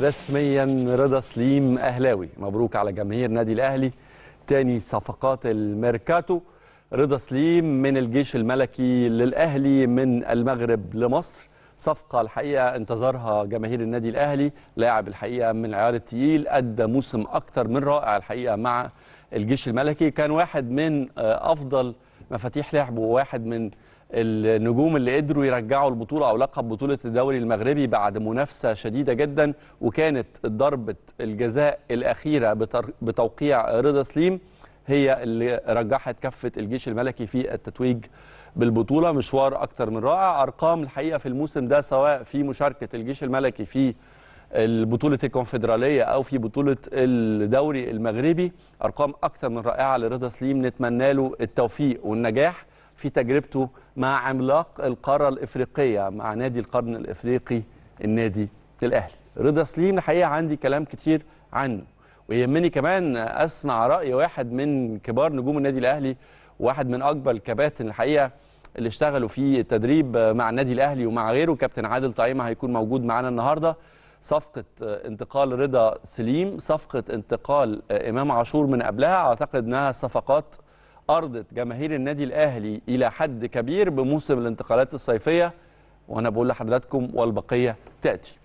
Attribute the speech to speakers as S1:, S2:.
S1: رسميا رضا سليم أهلاوي. مبروك على جماهير نادي الأهلي. تاني صفقات الميركاتو. رضا سليم من الجيش الملكي للأهلي من المغرب لمصر. صفقة الحقيقة انتظرها جماهير النادي الأهلي. لاعب الحقيقة من العيار التقيل أدى موسم أكتر من رائع الحقيقة مع الجيش الملكي. كان واحد من أفضل مفاتيح لعبه وواحد من النجوم اللي قدروا يرجعوا البطولة أو لقب بطولة الدوري المغربي بعد منافسة شديدة جدا وكانت ضربة الجزاء الأخيرة بتوقيع رضا سليم هي اللي رجحت كفة الجيش الملكي في التتويج بالبطولة. مشوار أكتر من رائع. أرقام الحقيقة في الموسم ده سواء في مشاركة الجيش الملكي في البطولة الكونفدرالية أو في بطولة الدوري المغربي أرقام أكتر من رائعة لرضا سليم نتمنى له التوفيق والنجاح في تجربته مع عملاق القارة الإفريقية مع نادي القرن الإفريقي النادي الأهلي. رضا سليم الحقيقة عندي كلام كتير عنه ويهمني كمان أسمع رأي واحد من كبار نجوم النادي الأهلي واحد من أكبر الكباتن الحقيقة اللي اشتغلوا في التدريب مع النادي الأهلي ومع غيره كابتن عادل طعيمة هيكون موجود معانا النهاردة. صفقة انتقال رضا سليم صفقة انتقال إمام عاشور من قبلها. أعتقد أنها صفقات أرضت جماهير النادي الأهلي إلى حد كبير بموسم الانتقالات الصيفية. وأنا بقول لحضراتكم والبقية تأتي.